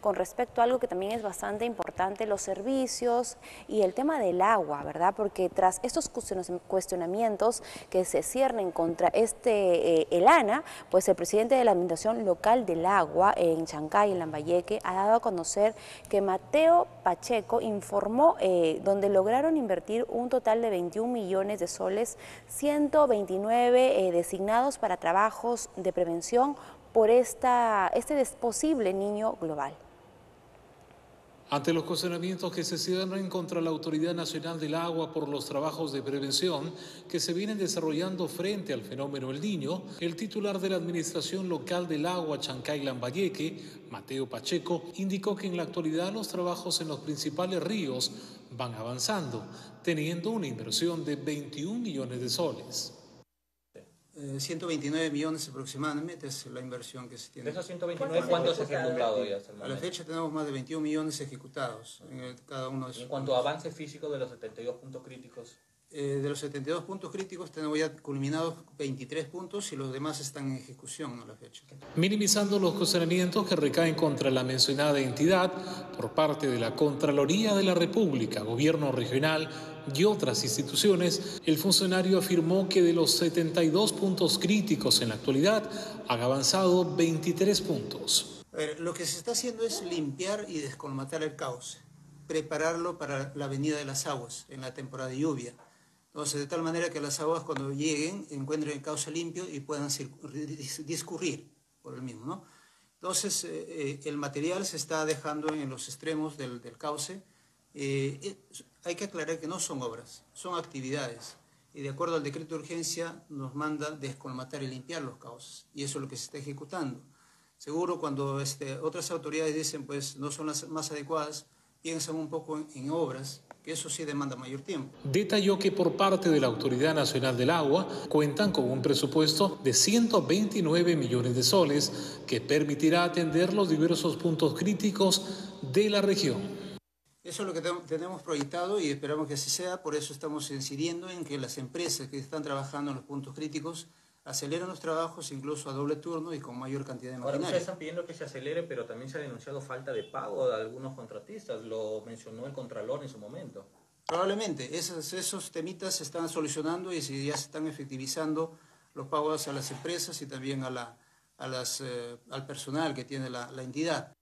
con respecto a algo que también es bastante importante, los servicios y el tema del agua, ¿verdad? Porque tras estos cuestionamientos que se ciernen contra este, eh, el ANA, pues el presidente de la Administración Local del Agua en Chancay, en Lambayeque, ha dado a conocer que Mateo Pacheco informó eh, donde lograron invertir un total de 21 millones de soles, 129 eh, designados para trabajos de prevención por este posible niño global. Ante los cuestionamientos que se cierran contra la Autoridad Nacional del Agua por los trabajos de prevención que se vienen desarrollando frente al fenómeno El Niño, el titular de la Administración Local del Agua, Chancay Lambayeque, Mateo Pacheco, indicó que en la actualidad los trabajos en los principales ríos van avanzando, teniendo una inversión de 21 millones de soles. 129 eh, millones aproximadamente es la inversión que se tiene. ¿De esos 129 cuántos se han ejecutado ya hasta A la fecha tenemos más de 21 millones ejecutados en cada uno de esos. En cuanto a avance físico de los 72 puntos críticos. Eh, de los 72 puntos críticos tenemos ya culminados 23 puntos y los demás están en ejecución a la fecha. Minimizando los cuestionamientos que recaen contra la mencionada entidad por parte de la Contraloría de la República, Gobierno Regional y otras instituciones, el funcionario afirmó que de los 72 puntos críticos en la actualidad han avanzado 23 puntos. lo que se está haciendo es limpiar y descolmatar el cauce, prepararlo para la venida de las aguas en la temporada de lluvia. Entonces, de tal manera que las aguas cuando lleguen encuentren el cauce limpio y puedan discurrir por el mismo. ¿no? Entonces, eh, eh, el material se está dejando en los extremos del, cauce. Eh, hay que aclarar que no son obras, son actividades. Y de acuerdo al decreto de urgencia nos manda descolmatar y limpiar los cauces. Y eso es lo que se está ejecutando. Seguro cuando este, otras autoridades dicen pues no son las más adecuadas, piensan un poco en obras eso sí demanda mayor tiempo. Detalló que por parte de la Autoridad Nacional del Agua cuentan con un presupuesto de 129 millones de soles que permitirá atender los diversos puntos críticos de la región. Eso es lo que tenemos proyectado y esperamos que así sea, por eso estamos incidiendo en que las empresas que están trabajando en los puntos críticos aceleran los trabajos incluso a doble turno y con mayor cantidad de maquinaria. Ahora, ustedes están pidiendo que se acelere, pero también se ha denunciado falta de pago de algunos contratistas, lo mencionó el Contralor en su momento. Probablemente, esos, esos temitas se están solucionando y ya se están efectivizando los pagos a las empresas y también a la, a las, eh, al personal que tiene la, la entidad.